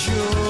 sure